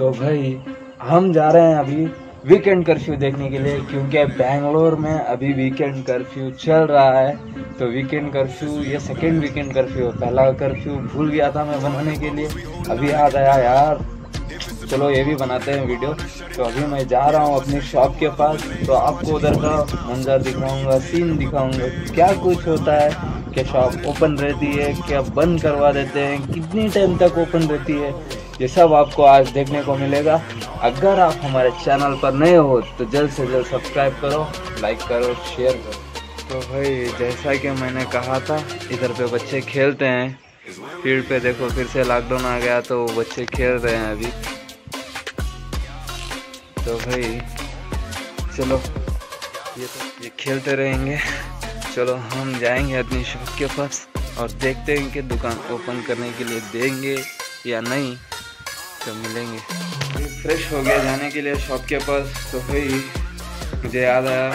तो भाई, हम जा रहे हैं अभी वीकेंड कर्फ्यू देखने के लिए, क्योंकि बेंगलोर में अभी वीकेंड कर्फ्यू चल रहा है। तो वीकेंड कर्फ्यू ये सेकेंड वीकेंड कर्फ्यू है। पहला कर्फ्यू भूल गया था मैं बनाने के लिए। अभी याद आया यार। चलो ये भी बनाते हैं वीडियो तो अभी मैं जा रहा हूँ अपनी शॉप के पास। तो आपको उधर का मंजर दिखाऊँगा सीन दिखाऊँगा, क्या कुछ होता है, क्या शॉप ओपन रहती है, क्या बंद करवा देते हैं, कितनी टाइम तक ओपन रहती है। ये सब आपको आज देखने को मिलेगा। अगर आप हमारे चैनल पर नए हो तो जल्द से जल्द सब्सक्राइब करो, लाइक करो, शेयर करो। तो भाई, जैसा कि मैंने कहा था, इधर पे बच्चे खेलते हैं। फ़ील्ड पे देखो, फिर से लॉकडाउन आ गया तो बच्चे खेल रहे हैं अभी। तो भाई, चलो, ये तो ये खेलते रहेंगे। चलो, हम जाएँगे अपनी शॉप के पास और देखते हैं कि दुकान ओपन करने के लिए देंगे या नहीं। तो मिलेंगे। फ्रेश हो गया जाने के लिए शॉप के पास तो भाई, मुझे याद आया,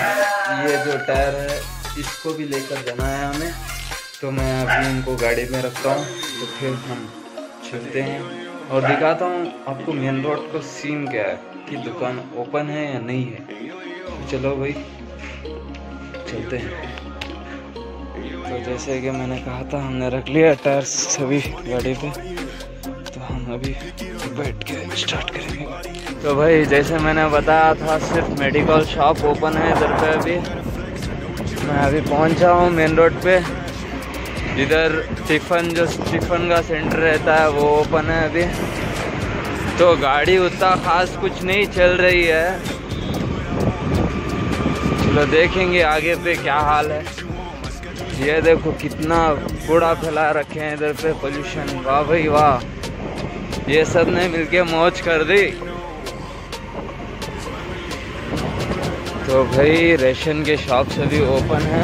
ये जो टायर है, इसको भी लेकर जाना है हमें। तो मैं अभी इनको गाड़ी में रखता हूँ तो फिर हम चलते हैं। और दिखाता हूँ आपको मेन रोड का सीन क्या है, कि दुकान ओपन है या नहीं है। तो चलो भाई, चलते हैं। तो जैसे कि मैंने कहा था, हमने रख लिया टायर सभी गाड़ी पे। हम अभी बैठ के स्टार्ट करेंगे। तो भाई, जैसे मैंने बताया था, सिर्फ़ मेडिकल शॉप ओपन है इधर पे अभी। मैं अभी पहुँचा हूँ मेन रोड पे। इधर टिफ़न, जो टिफ़न का सेंटर रहता है, वो ओपन है अभी। तो गाड़ी उतना खास कुछ नहीं चल रही है। चलो देखेंगे आगे पे क्या हाल है। ये देखो कितना कूड़ा फैला रखे हैं इधर पे पोल्यूशन वाह भाई, वाह। ये सबने मिलके मौज कर दी। तो भाई, रेशन के शॉप सभी ओपन है।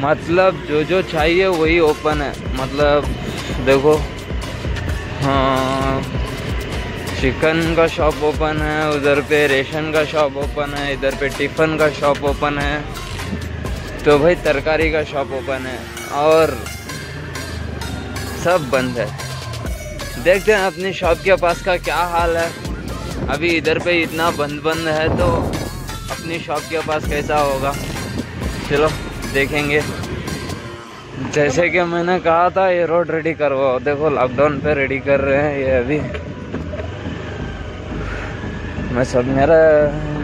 मतलब जो जो चाहिए वही ओपन है। मतलब देखो हाँ चिकन का शॉप ओपन है, उधर पे रेशन का शॉप ओपन है, इधर पे टिफ़न का शॉप ओपन है। तो भाई, तरकारी का शॉप ओपन है। और सब बंद है। देखते हैं अपनी शॉप के पास का क्या हाल है। अभी इधर पे इतना बंद बंद है तो अपनी शॉप के पास कैसा होगा। चलो, देखेंगे। जैसे कि मैंने कहा था, ये रोड रेडी करवाओ। देखो लॉकडाउन पे रेडी कर रहे हैं ये अभी। मैं सब, मेरा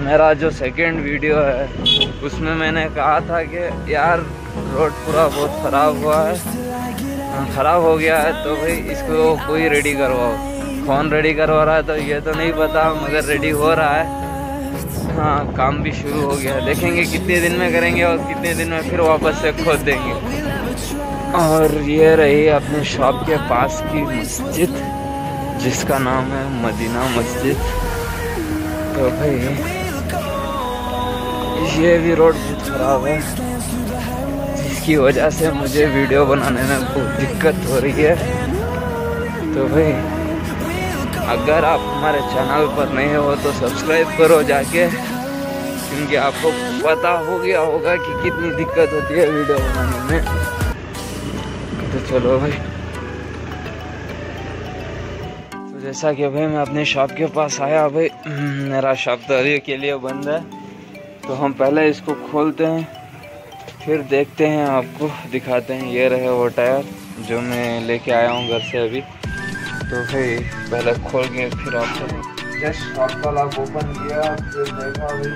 मेरा जो सेकंड वीडियो है, उसमें मैंने कहा था कि यार रोड पूरा बहुत ख़राब हुआ है। ख़राब हो गया है तो भाई इसको कोई रेडी करवाओ। कौन रेडी करवा रहा है तो ये तो नहीं पता, मगर रेडी हो रहा है। हाँ काम भी शुरू हो गया है। देखेंगे कितने दिन में करेंगे और कितने दिन में फिर वापस से खोद देंगे। और ये रही अपने शॉप के पास की मस्जिद, जिसका नाम है मदीना मस्जिद। तो भाई, ये भी रोड बहुत ख़राब है। जिसकी वजह से मुझे वीडियो बनाने में बहुत दिक्कत हो रही है। तो भाई, अगर आप हमारे चैनल पर नए हो तो सब्सक्राइब करो जाके, क्योंकि आपको पता हो गया होगा कि कितनी दिक्कत होती है वीडियो बनाने में। तो चलो भाई। तो जैसा कि भाई, मैं अपने शॉप के पास आया, भाई, मेरा शॉप तो अभी के लिए बंद है। तो हम पहले इसको खोलते हैं। फिर देखते हैं, आपको दिखाते हैं। ये रहे वो टायर जो मैं लेके आया हूँ घर से अभी। तो भाई पहले खोल के फिर आपको जस्ट शॉप का लॉक ओपन किया, फिर देखा भाई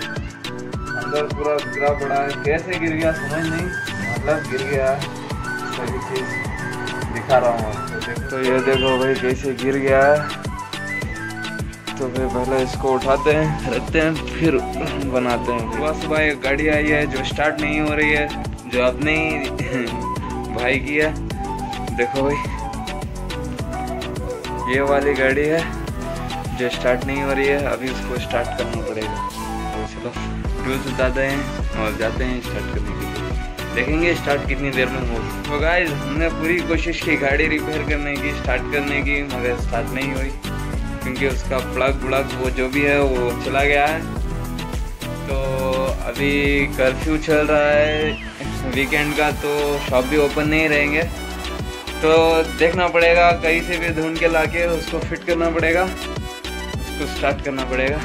अंदर पूरा गिरा पड़ा है। कैसे गिर गया, समझ नहीं। मतलब गिर गया सभी चीज़ दिखा रहा हूँ आपको। तो ये देखो भाई, कैसे गिर गया है। तो फिर पहले इसको उठाते हैं, रखते हैं, फिर बनाते हैं। सुबह सुबह एक गाड़ी आई है जो स्टार्ट नहीं हो रही है। जो आपने भाई किया, देखो भाई। ये वाली गाड़ी है, जो स्टार्ट नहीं हो रही है, अभी उसको स्टार्ट करना पड़ेगा। तो चलो फ्यूज उतारते हैं और जाते हैं स्टार्ट करने के लिए। देखेंगे स्टार्ट कितनी देर में होगी। तो गाइज़ हमने पूरी कोशिश की गाड़ी रिपेयर करने की स्टार्ट करने की, मगर स्टार्ट नहीं हुई। क्योंकि उसका प्लग व्लग वो जो भी है, वो चला गया है। तो अभी कर्फ्यू चल रहा है वीकेंड का तो शॉप भी ओपन नहीं रहेंगे। तो देखना पड़ेगा, कहीं से भी ढूंढ के लाके उसको फिट करना पड़ेगा, उसको स्टार्ट करना पड़ेगा।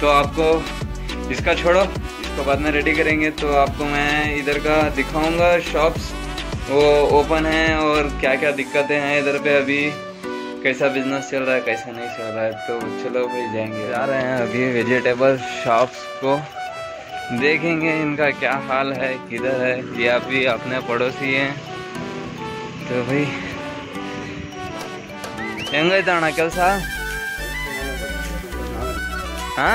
तो आपको इसका छोड़ो, इसको बाद में रेडी करेंगे। तो आपको मैं इधर का दिखाऊँगा शॉप्स वो ओपन है और क्या क्या दिक्कतें हैं इधर पे अभी, कैसा बिज़नेस चल रहा है, कैसा नहीं चल रहा है। तो चलो भाई, जाएँगे। जा रहे हैं अभी वेजिटेबल शॉप्स को। देखेंगे इनका क्या हाल है किधर है ये अभी अपने पड़ोसी हैं तो भाई ಹೆಂಗೈತೆ ಅಣ್ಣ ಕೆಲಸ ಹಾ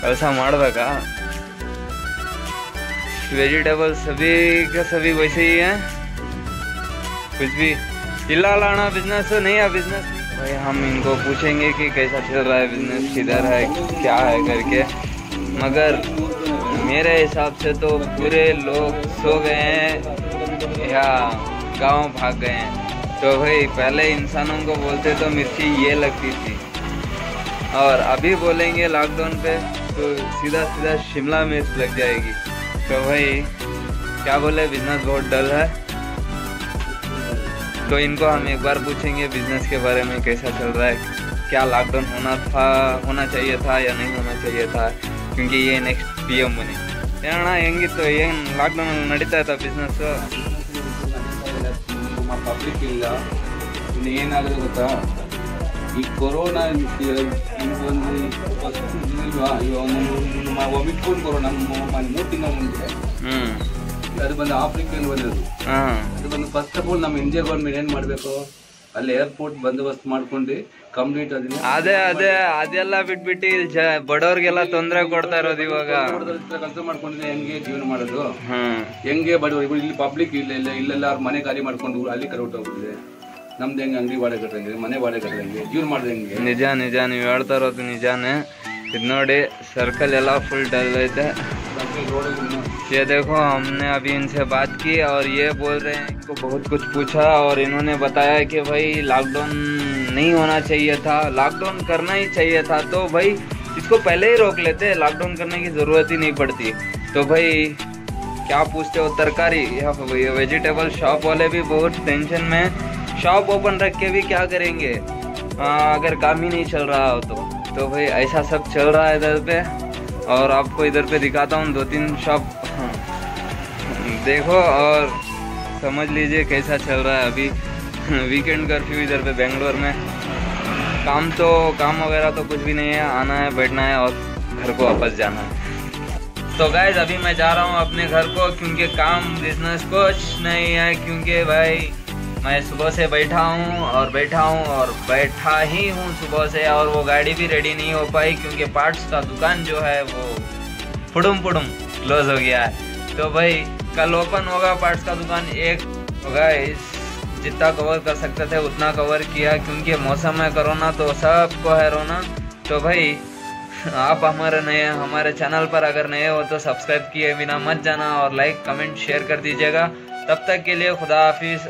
ಕೆಲಸ ಮಾಡ್ಬೇಕಾ वेजिटेबल सभी का सभी वैसे ही है कुछ भी इला लाना बिजनेस नहीं है बिजनेस भाई हम इनको पूछेंगे कि कैसा चल रहा है बिजनेस किधर है क्या है करके मगर मेरे हिसाब से तो पूरे लोग सो गए हैं या गाँव भाग गए हैं। तो भाई, पहले इंसानों को बोलते तो मिर्ची ये लगती थी। और अभी बोलेंगे लॉकडाउन पे तो सीधा सीधा शिमला मिर्च लग जाएगी। तो भाई, क्या बोले बिज़नेस बहुत डल है। तो इनको हम एक बार पूछेंगे बिज़नेस के बारे में कैसा चल रहा है, क्या लॉकडाउन होना था, होना चाहिए था या नहीं होना चाहिए था। ನಿಮಗೆ ಎ ನೆಕ್ಸ್ಟ್ ಪಿ ಎಂ ಮನೆ ಏನೋಣ ಹೆಂಗಿತ್ತು? ಏನು ಲಾಕ್ಡೌನಲ್ಲಿ ನಡೀತಾ ಇತ್ತು ಬಿಸ್ನೆಸ್ ನಮ್ಮ ಪಬ್ಲಿಕ್ ಇಲ್ಲ. ಇನ್ನು ಏನಾದರೂ ಗೊತ್ತಾ? ಈ ಕೊರೋನಾ ಒಂದು ಇಲ್ವಾ? ಇವಾಗ ನಮ್ಮ ಕೊರೋನಾ ಮೂರು ತಿಂಗಳ ಮುಂದೆ ಅದು ಬಂದು ಆಫ್ರಿಕಲ್ಲಿ ಬಂದದ್ದು. ಅದು ಬಂದು ಫಸ್ಟ್ ಆಫ್ ಆಲ್ ನಮ್ಮ ಇಂಡಿಯಾ ಗೌರ್ಮೆಂಟ್ ಏನು ಮಾಡಬೇಕು? ಅಲ್ಲಿ ಏರ್ಪೋರ್ಟ್ ಬಂದೋಬಸ್ತ್ ಮಾಡ್ಕೊಂಡು ಕಂಪ್ಲೀಟ್ ಅದನ್ನ ಅದೇ ಅದೇ ಅದೆಲ್ಲ ಬಿಟ್ಬಿಟ್ಟು ಇಲ್ಲಿ ಬಡವ್ರಿಗೆಲ್ಲ ತೊಂದರೆ ಕೊಡ್ತಾ ಇರೋದು ಇವಾಗ. ಕೆಲಸ ಮಾಡ್ಕೊಂಡಿದ್ರೆ ಹೆಂಗೆ ಜೀವನ ಮಾಡೋದು? ಹ್ಮ್ ಹೆಂಗೆ ಬಡವರು ಇಲ್ಲಿ ಪಬ್ಲಿಕ್ ಇಲ್ಲ ಇಲ್ಲ ಇಲ್ಲೆಲ್ಲ ಅವ್ರ ಮನೆ ಖಾಲಿ ಮಾಡ್ಕೊಂಡು ಅಲ್ಲಿ ಕರೌಟ್ ಹೋಗ್ತಿದೆ ನಮ್ದು ಹೆಂಗೆ ಅಂಗಡಿ ಬಾಳೆ ಕಟ್ಟಂಗೆ ಮನೆ ಬಾಳೆ ಕಟ್ಟಂಗೆ ಜೀವನ ಮಾಡಿದ್ರೆ ಹೆಂಗೆ? ನಿಜ ನಿಜ ನೀವು ಹೇಳ್ತಾ ಇರೋದು ನಿಜಾನೇ. ಇದು ನೋಡಿ ಸರ್ಕಲ್ ಎಲ್ಲ ಫುಲ್ ಡಲ್ ಐತೆ. ये देखो हमने अभी इनसे बात की और ये बोल रहे हैं इनको बहुत कुछ पूछा और इन्होंने बताया कि भाई लॉकडाउन नहीं होना चाहिए था। लॉकडाउन करना ही चाहिए था। तो भाई इसको पहले ही रोक लेते लॉकडाउन करने की ज़रूरत ही नहीं पड़ती। तो भाई क्या पूछते हो तरकारी? या वेजिटेबल शॉप वाले भी बहुत टेंशन में शॉप ओपन रख के भी क्या करेंगे? आ, अगर काम ही नहीं चल रहा हो तो। तो भाई ऐसा सब चल रहा है इधर पे। और आपको इधर पे दिखाता हूँ, दो तीन शॉप देखो और समझ लीजिए कैसा चल रहा है अभी। वीकेंड कर्फ्यू इधर पे बेंगलोर में। काम तो काम वगैरह तो कुछ भी नहीं है, आना है, बैठना है और घर को वापस जाना है। तो गाइज़ अभी मैं जा रहा हूँ अपने घर को, क्योंकि काम बिज़नेस कुछ नहीं है, क्योंकि भाई मैं सुबह से बैठा हूँ और बैठा हूँ और बैठा ही हूँ सुबह से और वो गाड़ी भी रेडी नहीं हो पाई क्योंकि पार्ट्स का दुकान जो है वो फुडुम फुडुम क्लोज हो गया है। तो भाई, कल ओपन होगा पार्ट्स का दुकान, एक होगा इस जितना कवर कर सकते थे उतना कवर किया क्योंकि मौसम है करोना तो सबको है रोना। तो भाई, आप हमारे नए, हमारे चैनल पर अगर नए हो तो सब्सक्राइब किए बिना मत जाना और लाइक कमेंट शेयर कर दीजिएगा। तब तक के लिए खुदा हाफिज।